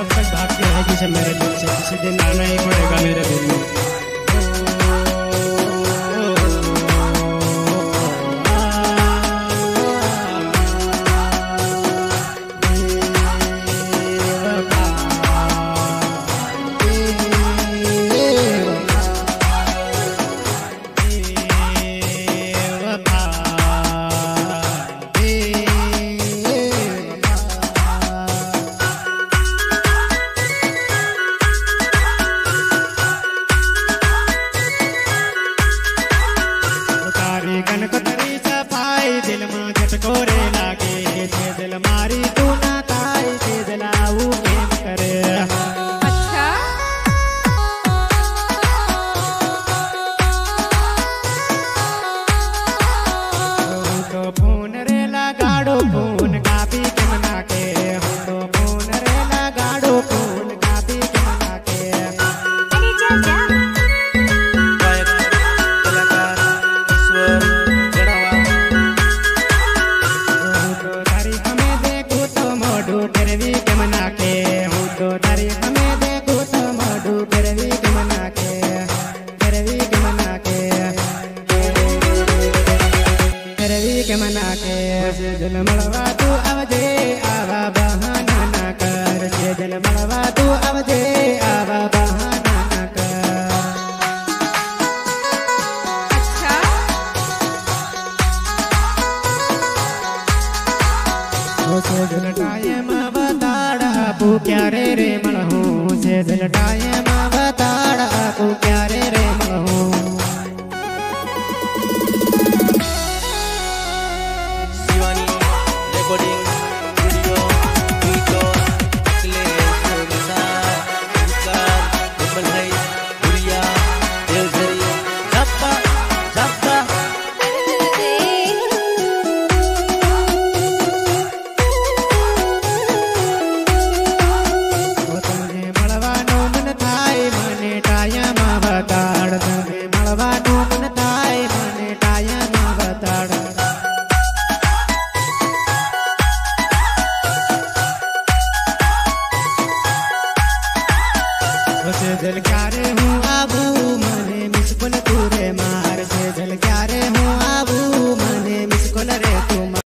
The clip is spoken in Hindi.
कब तक भागते हैं जिसे मेरे दिल से किसी दिन गन को तरी सफ़ाई दिल माँ झटको रे लागे। ते दिल मारी तू ना ताई ते दिल आऊ प्रेम करे। अच्छा। तो फ़ोन रे लगाड़ो फ़ोन मना के तेरे वीक मना के तेरे वीक मना के जन मलवा तू अवजे आवा बहाना ना कर जन मलवा तू अवजे आवा बहाना ना कर अच्छा उसे जन टाइम बताड़ा पू क्या रे रे मलहू से जन टाइम बता भजन का रे हूँ। आबू